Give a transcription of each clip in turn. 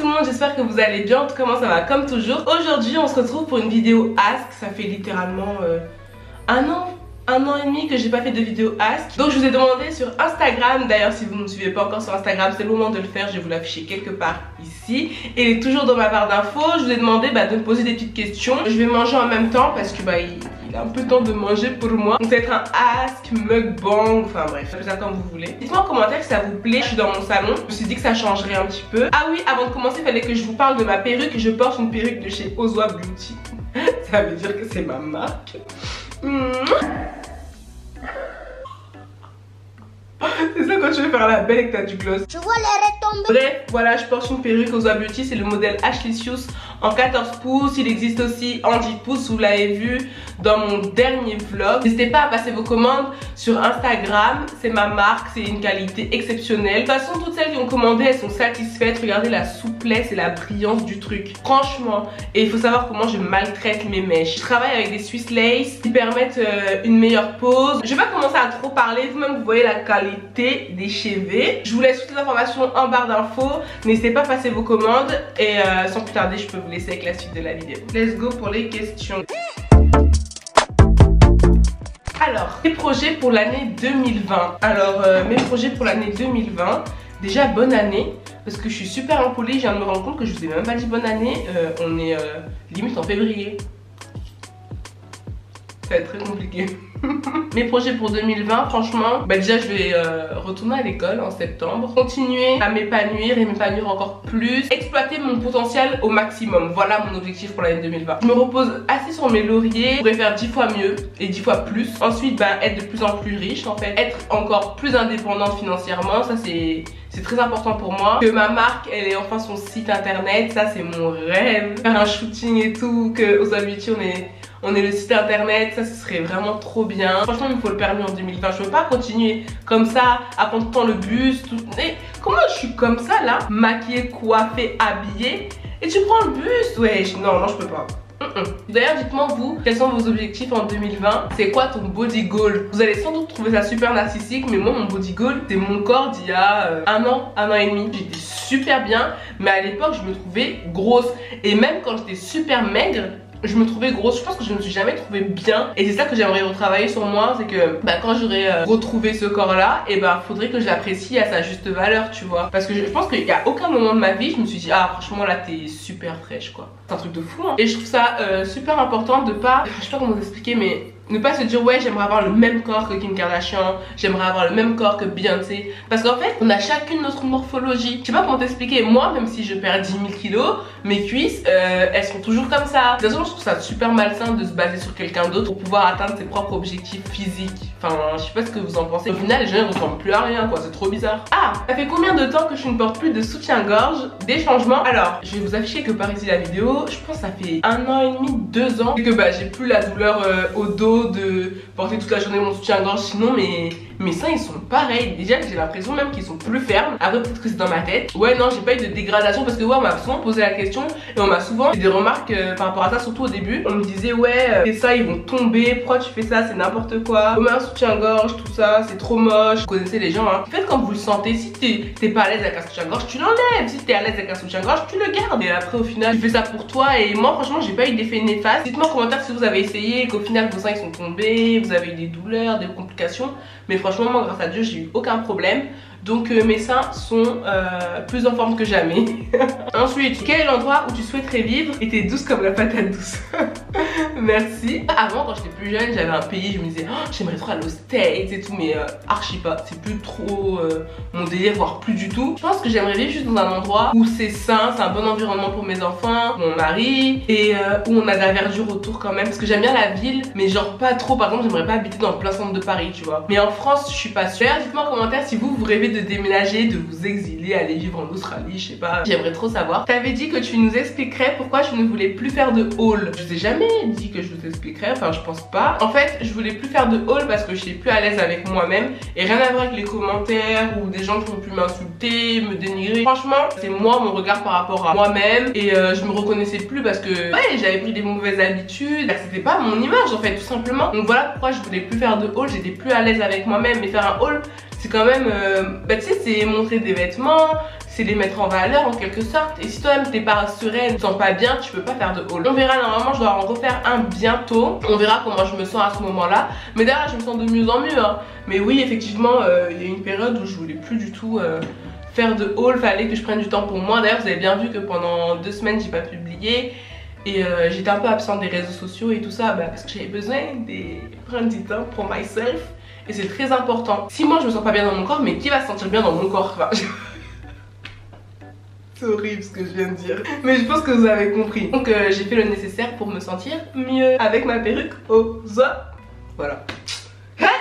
tout le monde, j'espère que vous allez bien, tout comment ça va comme toujours. Aujourd'hui on se retrouve pour une vidéo Ask, ça fait littéralement euh, un an un an et demi que j'ai pas fait de vidéo Ask. Donc je vous ai demandé sur Instagram. D'ailleurs si vous ne me suivez pas encore sur Instagram C'est le moment de le faire, je vais vous l'afficher quelque part ici. Et toujours dans ma barre d'infos. Je vous ai demandé bah, de me poser des petites questions. Je vais manger en même temps parce que bah, il, un peu de temps de manger pour moi. Donc ça va être un Ask, mukbang, enfin bref. Faites ça comme vous voulez. Dites-moi en commentaire si ça vous plaît Je suis dans mon salon, je me suis dit que ça changerait un petit peu. Ah oui, avant de commencer, il fallait que je vous parle de ma perruque. Je porte une perruque de chez Ozwa Beauty. Ça veut dire que c'est ma marque. Mmh. C'est ça quand tu veux faire la belle et que t'as du gloss. Je vois les retombées. Bref, voilà, je porte une perruque aux Beauty. C'est le modèle Ashleysius en 14 pouces. Il existe aussi en 10 pouces. Vous l'avez vu dans mon dernier vlog. N'hésitez pas à passer vos commandes sur Instagram. C'est ma marque. C'est une qualité exceptionnelle. De toute façon, toutes celles qui ont commandé, elles sont satisfaites. Regardez la souplesse et la brillance du truc. Franchement. Et il faut savoir comment je maltraite mes mèches. Je travaille avec des Swiss Lace qui permettent euh, une meilleure pose. Je vais pas commencer à trop parler. Vous-même, vous voyez la qualité cheveux. Je vous laisse toutes les informations en barre d'infos. N'hésitez pas à passer vos commandes. Et euh, sans plus tarder, je peux vous laisser avec la suite de la vidéo. Let's go pour les questions. Alors, mes projets pour l'année 2020. Alors, euh, mes projets pour l'année 2020. Déjà, bonne année. Parce que je suis super impolie. Je viens de me rendre compte que je vous ai même pas dit bonne année. Euh, on est limite en février. Ça va être très compliqué. Mes projets pour 2020, franchement, bah déjà je vais euh, retourner à l'école en septembre, continuer à m'épanouir et m'épanouir encore plus, exploiter mon potentiel au maximum. Voilà mon objectif pour l'année 2020. Je me repose assez sur mes lauriers, je pourrais faire 10 fois mieux et 10 fois plus. Ensuite, bah, être de plus en plus riche en fait, être encore plus indépendante financièrement, ça c'est c'est très important pour moi que ma marque elle ait enfin son site internet ça c'est mon rêve faire un shooting et tout que aux habitudes on est on est le site internet, ça ce serait vraiment trop bien. Franchement, il me faut le permis en 2020. Je veux pas continuer comme ça, à prendre le bus. Mais comment je suis comme ça là? Maquillée, coiffée, habillée Et tu prends le bus? Ouais, non, non, je peux pas. D'ailleurs, dites-moi vous, quels sont vos objectifs en 2020 C'est quoi ton body goal? Vous allez sans doute trouver ça super narcissique, mais moi, mon body goal, c'est mon corps d'il y a euh, un an, un an et demi. J'étais super bien, mais à l'époque, je me trouvais grosse. Et même quand j'étais super maigre, je me trouvais grosse, je pense que je ne me suis jamais trouvée bien et c'est ça que j'aimerais retravailler sur moi, c'est que bah, quand j'aurais euh, retrouvé ce corps là, et bah faudrait que je l'apprécie à sa juste valeur tu vois. Parce que je, pense qu'il y a aucun moment de ma vie je me suis dit ah franchement là t'es super fraîche quoi. C'est un truc de fou hein. Et je trouve ça euh, super important de pas, je sais pas comment vous expliquer mais ne pas se dire ouais j'aimerais avoir le même corps que Kim Kardashian j'aimerais avoir le même corps que Beyoncé. Parce qu'en fait on a chacune notre morphologie. Je sais pas comment t'expliquer. Moi même si je perds 10 000 kilos mes cuisses euh, elles sont toujours comme ça. De toute façon je trouve ça super malsain de se baser sur quelqu'un d'autre pour pouvoir atteindre ses propres objectifs physiques. Enfin je sais pas ce que vous en pensez. Au final les gens ne ressemblent plus à rien quoi. C'est trop bizarre. Ah ça fait combien de temps que je ne porte plus de soutien-gorge des changements? Alors je vais vous afficher que par ici la vidéo. Je pense que ça fait un an et demi deux ans que bah j'ai plus la douleur euh, au dos de porter toute la journée mon soutien-gorge sinon mais mes seins ils sont pareils. Déjà j'ai l'impression même qu'ils sont plus fermes. Après peut-être que c'est dans ma tête. Ouais non j'ai pas eu de dégradation parce que ouais on m'a souvent posé la question et on m'a souvent fait des remarques euh, par rapport à ça surtout au début. On me disait ouais euh, tes seins ils vont tomber. Pourquoi tu fais ça? C'est n'importe quoi. Comme un soutien-gorge tout ça. C'est trop moche. Vous connaissez les gens hein. Faites comme vous le sentez si t'es pas à l'aise avec un soutien-gorge tu l'enlèves. Si t'es à l'aise avec un soutien-gorge tu le gardes. Et après au final tu fais ça pour toi. Et moi franchement j'ai pas eu d'effet néfaste. Dites-moi en commentaire si vous avez essayé qu'au final vos seins ils sont tombés vous avez eu des douleurs des complications. Mais franchement, moi, grâce à Dieu, j'ai eu aucun problème. Donc euh, mes seins sont euh, plus en forme que jamais. Ensuite, quel est l'endroit où tu souhaiterais vivre et t'es douce comme la patate douce? Merci. Avant, quand j'étais plus jeune, j'avais un pays, je me disais, oh, j'aimerais trop aller aux States et tout, mais euh, archi pas. C'est plus trop mon délire, voire plus du tout. Je pense que j'aimerais vivre juste dans un endroit où c'est sain, c'est un bon environnement pour mes enfants, mon mari, et où on a de la verdure autour quand même. Parce que j'aime bien la ville, mais genre pas trop. Par exemple, j'aimerais pas habiter dans le plein centre de Paris, tu vois. Mais en France, je suis pas sûre. Dites-moi en commentaire si vous, vous rêvez de déménager, de vous exiler, aller vivre en Australie, je sais pas. J'aimerais trop savoir. T'avais dit que tu nous expliquerais pourquoi je ne voulais plus faire de haul. Je t'ai jamais dit que je vous expliquerais, enfin je pense pas. En fait, je voulais plus faire de haul parce que je suis plus à l'aise avec moi-même et rien à voir avec les commentaires ou des gens qui ont pu m'insulter, me dénigrer. Franchement, c'est moi mon regard par rapport à moi-même et euh, je me reconnaissais plus parce que ouais, j'avais pris des mauvaises habitudes. C'était pas mon image en fait, tout simplement. Donc voilà pourquoi je voulais plus faire de haul, j'étais plus à l'aise avec moi-même. Mais faire un haul, c'est quand même, euh, bah tu sais, c'est montrer des vêtements, c'est les mettre en valeur en quelque sorte. Et si toi-même t'es pas sereine, tu sens pas bien, tu peux pas faire de haul. On verra normalement, je dois en refaire un bientôt. On verra comment je me sens à ce moment-là. Mais derrière, je me sens de mieux en mieux. Hein. Mais oui, effectivement, euh, il y a une période où je voulais plus du tout euh, faire de haul. Fallait que je prenne du temps pour moi. D'ailleurs, vous avez bien vu que pendant deux semaines, j'ai pas publié. Et euh, j'étais un peu absente des réseaux sociaux et tout ça bah, parce que j'avais besoin de prendre du temps pour myself. Et c'est très important. Si moi je me sens pas bien dans mon corps, mais qui va se sentir bien dans mon corps? C'est horrible ce que je viens de dire. Mais je pense que vous avez compris. Donc euh, j'ai fait le nécessaire pour me sentir mieux avec ma perruque aux Voilà.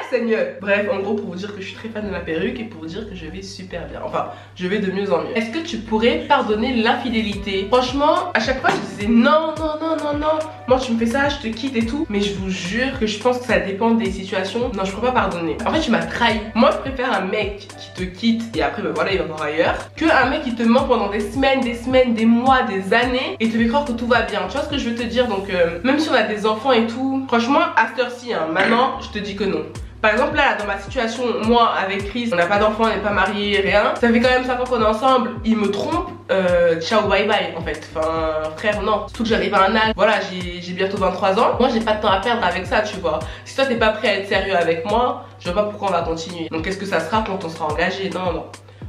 Seigneur Bref, en gros, pour vous dire que je suis très fan de ma perruque et pour vous dire que je vais super bien. Enfin, je vais de mieux en mieux. Est-ce que tu pourrais pardonner l'infidélité? Franchement, à chaque fois, je disais non, non, non, non, non. Moi, tu me fais ça, je te quitte et tout. Mais je vous jure que je pense que ça dépend des situations. Non, je peux pas pardonner. En fait, tu m'as trahi. Moi, je préfère un mec qui te quitte et après, ben voilà, il va voir ailleurs. Que un mec qui te ment pendant des semaines, des semaines, des mois, des années et te fait croire que tout va bien. Tu vois ce que je veux te dire? Donc, euh, même si on a des enfants et tout, franchement, à cette heure-ci, hein, maintenant, je te dis que non. Par exemple là, dans ma situation, moi avec Chris, on n'a pas d'enfant, on n'est pas marié, rien. Ça fait quand même 5 ans qu'on est ensemble, il me trompe, euh, ciao bye bye en fait. Enfin frère non, surtout que j'arrive à un âge, voilà j'ai bientôt 23 ans. Moi j'ai pas de temps à perdre avec ça tu vois. Si toi t'es pas prêt à être sérieux avec moi, je vois pas pourquoi on va continuer. Donc qu'est-ce que ça sera quand on sera engagé? Non non.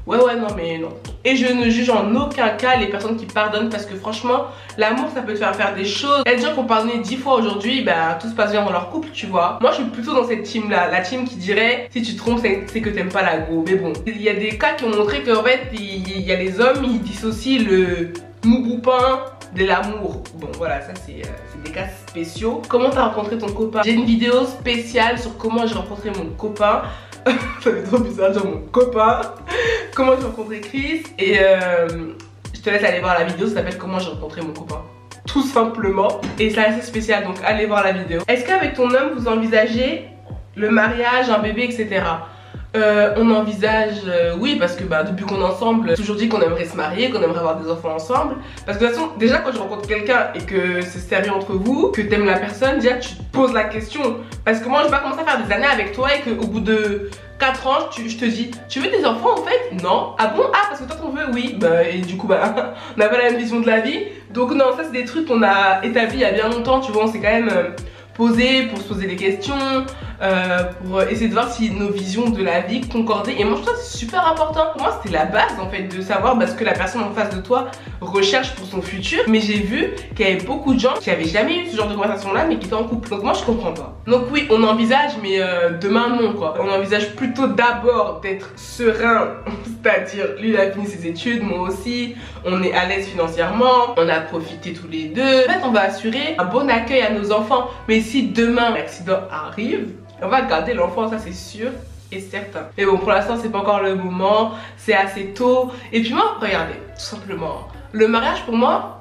Ouais ouais non mais non. Et je ne juge en aucun cas les personnes qui pardonnent parce que franchement l'amour ça peut te faire faire des choses. Il y a des gens qui ont pardonné 10 fois aujourd'hui, bah tout se passe bien dans leur couple tu vois. Moi je suis plutôt dans cette team là, la team qui dirait si tu te trompes c'est que t'aimes pas la go. Mais bon, il y a des cas qui ont montré qu'en fait il y a les hommes ils dissocient le mouboupin de l'amour. Bon voilà, ça euh, c'est des cas spéciaux. Comment t'as rencontré ton copain? J'ai une vidéo spéciale sur comment j'ai rencontré mon copain. ça fait trop bizarre de dire mon copain. comment j'ai rencontré Chris. Et euh, je te laisse aller voir la vidéo, ça s'appelle comment j'ai rencontré mon copain. Tout simplement. Et c'est assez spécial, donc allez voir la vidéo. Est-ce qu'avec ton homme, vous envisagez le mariage, un bébé, etc. Euh, on envisage, euh, oui, parce que bah, depuis qu'on est ensemble, toujours dit qu'on aimerait se marier, qu'on aimerait avoir des enfants ensemble. Parce que de toute façon, déjà quand je rencontre quelqu'un et que c'est sérieux entre vous, que t'aimes la personne, déjà tu te poses la question. Parce que moi, je vais pas commencer à faire des années avec toi et qu'au bout de 4 ans, je te dis, tu veux des enfants en fait? Non. Ah bon? Ah, parce que toi t'en veux? Oui. Bah, et du coup, bah, on n'a pas la même vision de la vie. Donc, non, ça c'est des trucs qu'on a établis il y a bien longtemps, tu vois, on s'est quand même euh, posé pour se poser des questions. Euh, pour essayer de voir si nos visions de la vie concordaient. Et moi je trouve que c'est super important. Pour moi c'était la base en fait de savoir bah, ce que la personne en face de toi recherche pour son futur. Mais j'ai vu qu'il y avait beaucoup de gens qui avaient jamais eu ce genre de conversation là mais qui étaient en couple. Donc moi je comprends pas. Donc oui on envisage mais euh, demain non quoi. On envisage plutôt d'abord d'être serein. C'est-à-dire lui il a fini ses études, moi aussi. On est à l'aise financièrement. On a profité tous les deux. En fait on va assurer un bon accueil à nos enfants. Mais si demain l'accident arrive, on va garder l'enfant, ça c'est sûr et certain. Mais bon, pour l'instant, c'est pas encore le moment, c'est assez tôt. Et puis moi, regardez, tout simplement, le mariage pour moi,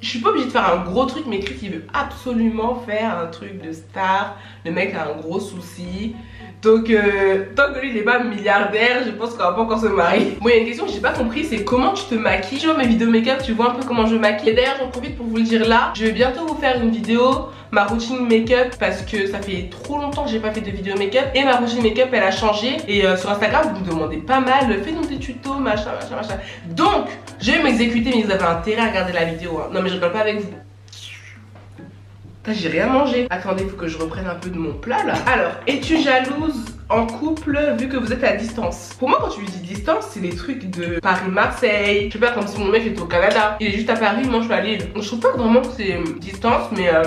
je suis pas obligée de faire un gros truc, mais Chris il veut absolument faire un truc de star. Le mec a un gros souci. Donc, euh, tant que lui il est pas milliardaire, je pense qu'on va pas encore se marier. Bon, il y a une question que j'ai pas compris, c'est comment tu te maquilles? Tu vois mes vidéos make-up, tu vois un peu comment je maquille. D'ailleurs, j'en profite pour vous le dire là. Je vais bientôt vous faire une vidéo ma routine make-up parce que ça fait trop longtemps que j'ai pas fait de vidéo make-up et ma routine make-up elle a changé et euh, sur Instagram vous me demandez pas mal fais donc des tutos machin machin machin donc je vais m'exécuter mais vous avez intérêt à regarder la vidéo hein. non mais je rigole pas avec vous j'ai rien mangé. Attendez, faut que je reprenne un peu de mon plat là. Alors, es-tu jalouse en couple vu que vous êtes à distance? Pour moi, quand tu dis distance, c'est les trucs de Paris-Marseille. Je sais pas, comme si mon mec était au Canada. Il est juste à Paris, moi je suis à Lille. je trouve pas vraiment que c'est distance, mais euh,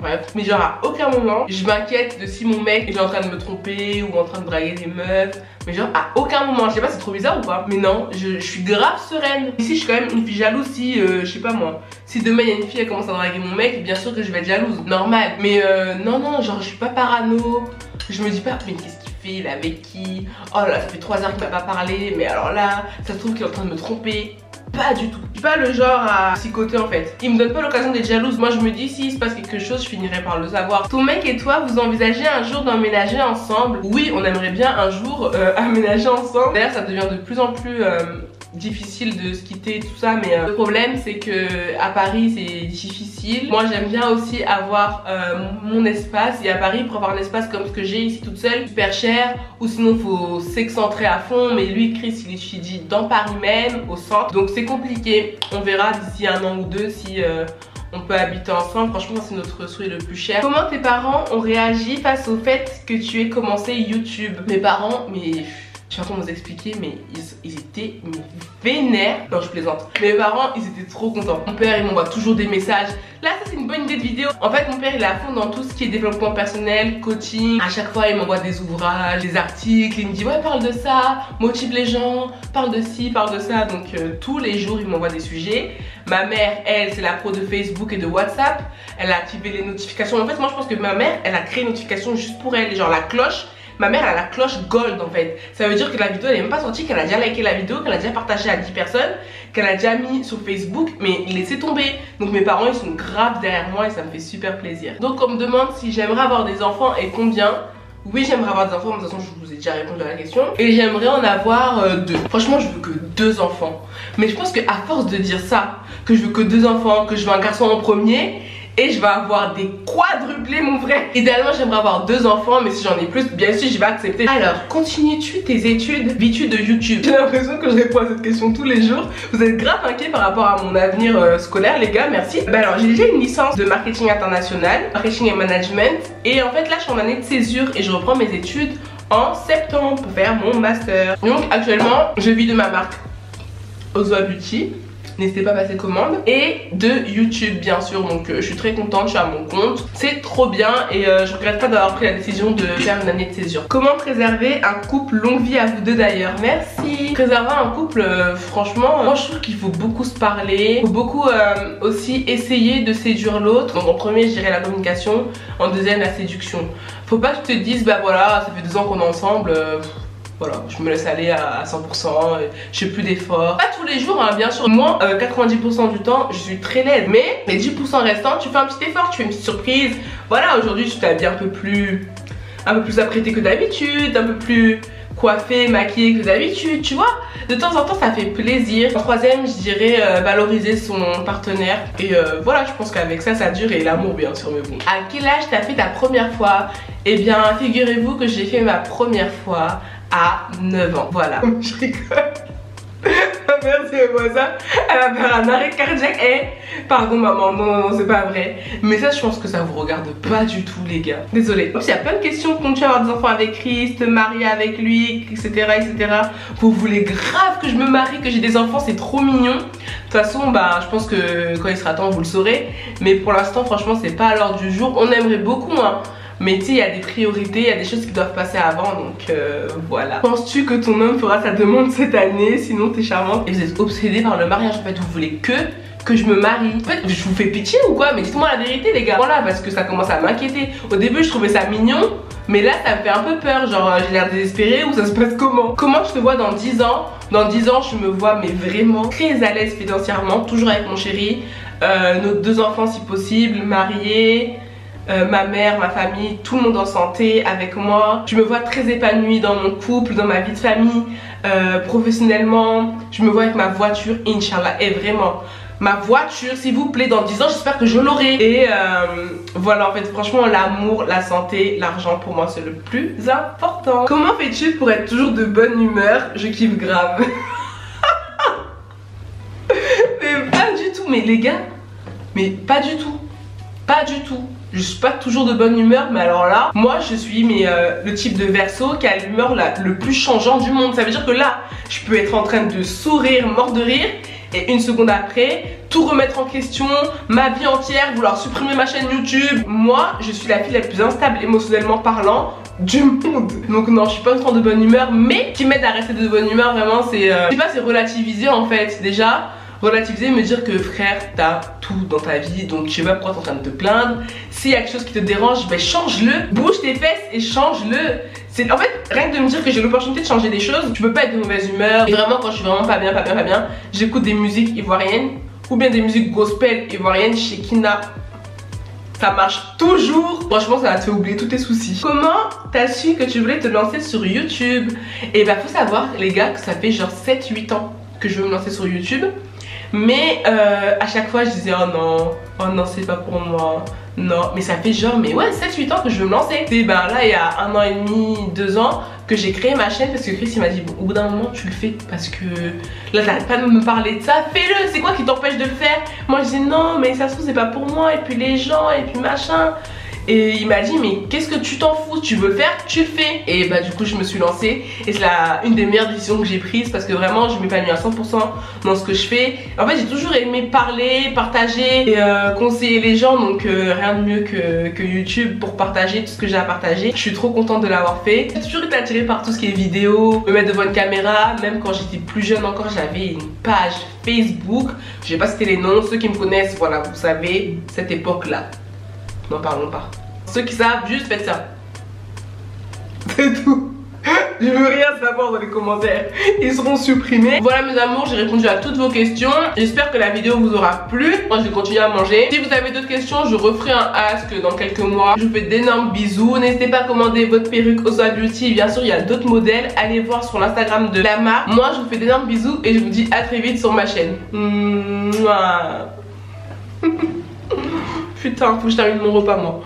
Bref, mais genre à aucun moment je m'inquiète de si mon mec est en train de me tromper ou en train de draguer des meufs. Mais genre à aucun moment, je sais pas c'est trop bizarre ou pas. Mais non, je, suis grave sereine. Ici je suis quand même une fille jalouse si, euh, je sais pas moi, si demain il y a une fille qui commence à draguer mon mec, bien sûr que je vais être jalouse, normal. Mais euh, non, non, genre je suis pas parano. Je me dis pas, mais qu'est-ce qu'il fait, il est avec qui? Oh là, ça fait 3 heures qu'il m'a pas parlé, mais alors là, ça se trouve qu'il est en train de me tromper. Pas du tout. Pas le genre à psychoter en fait. Il me donne pas l'occasion d'être jalouse. Moi je me dis s'il se passe quelque chose, je finirai par le savoir. Ton mec et toi, vous envisagez un jour d'emménager ensemble? Oui, on aimerait bien un jour euh, aménager ensemble. D'ailleurs, ça devient de plus en plus... Euh, difficile de se quitter tout ça mais euh, le problème c'est que à Paris c'est difficile. Moi j'aime bien aussi avoir euh, mon espace. Et à Paris pour avoir un espace comme ce que j'ai ici toute seule super cher. Ou sinon faut s'excentrer à fond. Mais lui Chris il étudie dans Paris même au centre. Donc c'est compliqué. On verra d'ici un an ou deux si euh, on peut habiter ensemble. Franchement, c'est notre souhait le plus cher. Comment tes parents ont réagi face au fait que tu aies commencé YouTube? Mes parents, mais je sais pas comment vous expliquer, mais ils, étaient vénères. Non, je plaisante. Mes parents, ils étaient trop contents. Mon père, il m'envoie toujours des messages. Là, ça, c'est une bonne idée de vidéo. En fait, mon père, il est à fond dans tout ce qui est développement personnel, coaching. À chaque fois, il m'envoie des ouvrages, des articles. Il me dit, ouais, parle de ça, motive les gens, parle de ci, parle de ça. Donc, euh, tous les jours, il m'envoie des sujets. Ma mère, elle, c'est la pro de Facebook et de WhatsApp. Elle a activé les notifications. En fait, moi, je pense que ma mère, elle a créé une notification juste pour elle. Genre, la cloche ma mère a la cloche gold en fait. Ça veut dire que la vidéo elle est même pas sortie, qu'elle a déjà liké la vidéo, qu'elle a déjà partagé à 10 personnes, qu'elle a déjà mis sur Facebook, mais laissez tomber. Donc mes parents ils sont graves derrière moi et ça me fait super plaisir. Donc on me demande si j'aimerais avoir des enfants et combien. Oui, j'aimerais avoir des enfants, mais de toute façon, je vous ai déjà répondu à la question. Et j'aimerais en avoir euh, deux. Franchement, je veux que deux enfants. Mais je pense qu'à force de dire ça, que je veux que deux enfants, que je veux un garçon en premier, et je vais avoir des quadruplés mon frère Idéalement j'aimerais avoir deux enfants mais si j'en ai plus bien sûr je vais accepter. Alors continues-tu tes études vis de YouTube? J'ai l'impression que je réponds à cette question tous les jours. Vous êtes grave inquiets par rapport à mon avenir euh, scolaire les gars merci. Bah alors j'ai déjà une licence de marketing international Marketing et management. Et en fait là je suis en année de césure et je reprends mes études en septembre pour faire mon master. Donc actuellement je vis de ma marque Ozwa Beauty n'hésitez pas à passer commande. Et de YouTube bien sûr. Donc euh, je suis très contente, je suis à mon compte. C'est trop bien et euh, je regrette pas d'avoir pris la décision de faire une année de césure. Comment préserver un couple longue vie à vous deux d'ailleurs? Merci. Préserver un couple euh, franchement moi je trouve qu'il faut beaucoup se parler. Faut beaucoup aussi essayer de séduire l'autre. Donc en premier je dirais la communication. En deuxième la séduction. Faut pas que tu te dises bah voilà ça fait deux ans qu'on est ensemble voilà, je me laisse aller à 100%, je fais plus d'efforts. Pas tous les jours, hein, bien sûr. Moi, 90% euh, du temps, je suis très laide. Mais les 10% restants, tu fais un petit effort, tu fais une petite surprise. Voilà, aujourd'hui, tu t'habilles un peu plus un peu plus apprêté que d'habitude, un peu plus coiffé, maquillé que d'habitude, tu vois. De temps en temps, ça fait plaisir. En troisième, je dirais euh, valoriser son partenaire. Et euh, voilà, je pense qu'avec ça, ça dure et l'amour, bien sûr, mais bon. À quel âge t'as fait ta première fois? Eh bien, figurez-vous que j'ai fait ma première fois à 9 ans. Voilà. Je rigole. Ma mère, si elle ça, elle va faire un arrêt cardiaque. Et pardon, maman, non, non, c'est pas vrai. Mais ça, je pense que ça vous regarde pas du tout, les gars. Désolée. Il y a plein de questions. Comptes-tu avoir des enfants avec Christ, te marier avec lui, etc., etc. Vous voulez grave que je me marie, que j'ai des enfants, c'est trop mignon. De toute façon, bah, je pense que quand il sera temps, vous le saurez. Mais pour l'instant, franchement, c'est pas à l'ordre du jour. On aimerait beaucoup, hein. Mais tu sais, il y a des priorités, il y a des choses qui doivent passer avant, donc euh, voilà. Penses-tu que ton homme fera sa demande cette année Sinon, t'es charmante? Et vous êtes obsédé par le mariage, en fait, vous voulez que que je me marie. En fait, je vous fais pitié ou quoi? Mais dites-moi la vérité, les gars. Voilà, parce que ça commence à m'inquiéter. Au début, je trouvais ça mignon, mais là, ça me fait un peu peur. Genre, j'ai l'air désespérée ou ça se passe comment? Comment je te vois dans 10 ans? Dans 10 ans, je me vois, mais vraiment très à l'aise financièrement, toujours avec mon chéri. Euh, nos deux enfants si possible, mariés. Euh, ma mère, ma famille, tout le monde en santé avec moi. Je me vois très épanouie dans mon couple, dans ma vie de famille, euh, professionnellement. Je me vois avec ma voiture, Inch'Allah. Et vraiment, ma voiture, s'il vous plaît, dans 10 ans, j'espère que je l'aurai. Et euh, voilà, en fait, franchement, l'amour, la santé, l'argent, pour moi, c'est le plus important. Comment fais-tu pour être toujours de bonne humeur? Je kiffe grave. mais pas du tout, mais les gars, mais pas du tout. Pas du tout je suis pas toujours de bonne humeur mais alors là moi je suis mais euh, le type de verso qui a l'humeur le plus changeant du monde. Ça veut dire que là je peux être en train de sourire mort de rire et une seconde après tout remettre en question ma vie entière vouloir supprimer ma chaîne youtube. Moi je suis la fille la plus instable émotionnellement parlant du monde. Donc non je suis pas trop de bonne humeur mais qui m'aide à rester de bonne humeur vraiment c'est euh, je sais pas c'est relativiser en fait déjà relativiser, me dire que frère, t'as tout dans ta vie, donc je sais pas pourquoi t'es en train de te plaindre. S'il y a quelque chose qui te dérange, ben change-le, bouge tes fesses et change-le. C'est en fait rien que de me dire que j'ai l'opportunité de changer des choses, tu peux pas être de mauvaise humeur. Et vraiment quand je suis vraiment pas bien, pas bien, pas bien, j'écoute des musiques ivoiriennes ou bien des musiques gospel ivoiriennes chez Kina. Ça marche toujours. Franchement, ça va te faire oublier tous tes soucis. Comment t'as su que tu voulais te lancer sur YouTube? Et eh bah, ben, faut savoir, les gars, que ça fait genre 7-8 ans que je veux me lancer sur YouTube. Mais euh, à chaque fois je disais oh non, oh non c'est pas pour moi, non. Mais ça fait genre mais ouais 7-8 ans que je veux me lancer. Et ben là il y a un an et demi, deux ans que j'ai créé ma chaîne parce que Chris il m'a dit bon, au bout d'un moment tu le fais parce que là t'arrêtes pas de me parler de ça, fais-le, c'est quoi qui t'empêche de le faire? Moi je dis non mais ça se trouve c'est pas pour moi et puis les gens et puis machin. Et il m'a dit mais qu'est-ce que tu t'en fous? Tu veux le faire Tu le fais. Et bah du coup je me suis lancée. Et c'est une des meilleures décisions que j'ai prises Parce que vraiment je m'épanouis à 100% dans ce que je fais. En fait j'ai toujours aimé parler, partager Et euh, conseiller les gens. Donc euh, rien de mieux que, YouTube pour partager tout ce que j'ai à partager. Je suis trop contente de l'avoir fait. J'ai toujours été attirée par tout ce qui est vidéo Me mettre devant une caméra. Même quand j'étais plus jeune encore j'avais une page Facebook. Je sais pas c'était les noms Ceux qui me connaissent voilà vous savez cette époque là N'en parlons pas. Ceux qui savent, juste faites ça. C'est tout. Je veux rien savoir dans les commentaires. Ils seront supprimés. Voilà mes amours, j'ai répondu à toutes vos questions. J'espère que la vidéo vous aura plu. Moi je vais continuer à manger. Si vous avez d'autres questions, je referai un ask dans quelques mois. Je vous fais d'énormes bisous. N'hésitez pas à commander votre perruque Osa Beauty. Bien sûr, il y a d'autres modèles. Allez voir sur l'Instagram de la marque. Moi je vous fais d'énormes bisous et je vous dis à très vite sur ma chaîne. Putain, faut que je termine mon repas moi.